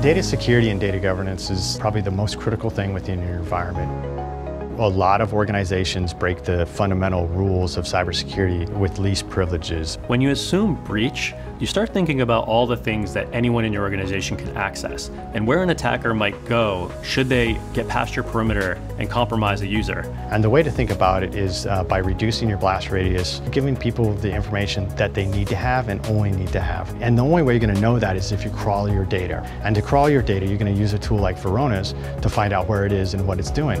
Data security and data governance is probably the most critical thing within your environment. A lot of organizations break the fundamental rules of cybersecurity with least privileges. When you assume breach, you start thinking about all the things that anyone in your organization can access and where an attacker might go should they get past your perimeter and compromise a user. And the way to think about it is uh, by reducing your blast radius, giving people the information that they need to have and only need to have. And the only way you're going to know that is if you crawl your data. And to crawl your data, you're going to use a tool like Varonis to find out where it is and what it's doing.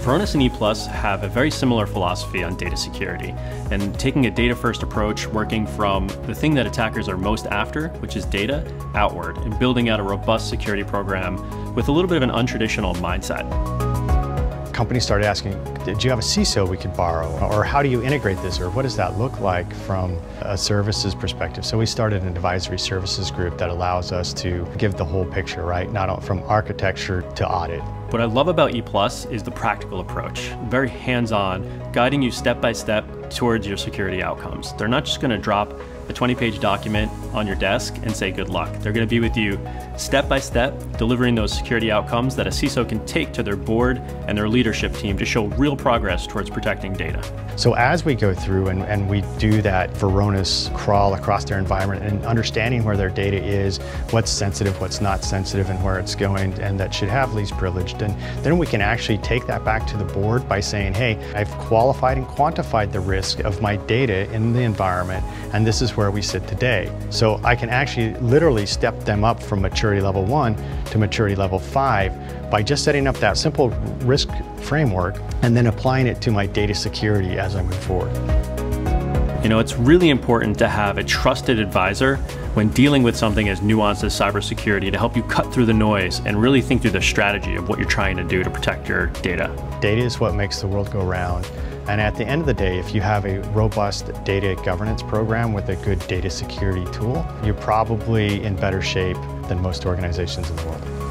Varonis and ePlus have a very similar philosophy on data security and taking a data first approach, working from the thing that attackers are most after, which is data, outward, and building out a robust security program with a little bit of an untraditional mindset. Companies started asking, did you have a CISO we could borrow? Or how do you integrate this? Or what does that look like from a services perspective? So we started an advisory services group that allows us to give the whole picture, right? Not from architecture to audit. What I love about ePlus is the practical approach, very hands-on, guiding you step by step towards your security outcomes. They're not just going to drop a 20 page document on your desk and say good luck. They're going to be with you step by step, delivering those security outcomes that a CISO can take to their board and their leadership team to show real progress towards protecting data. So as we go through and, and we do that Varonis crawl across their environment and understanding where their data is, what's sensitive, what's not sensitive, and where it's going, and that should have least privileged, and then we can actually take that back to the board by saying, hey, I've qualified and quantified the risk of my data in the environment, and this is where we sit today. So I can actually literally step them up from maturity level one to maturity level five by just setting up that simple risk framework and then applying it to my data security as I move forward. You know, it's really important to have a trusted advisor when dealing with something as nuanced as cybersecurity to help you cut through the noise and really think through the strategy of what you're trying to do to protect your data. Data is what makes the world go round. And at the end of the day, if you have a robust data governance program with a good data security tool, you're probably in better shape than most organizations in the world.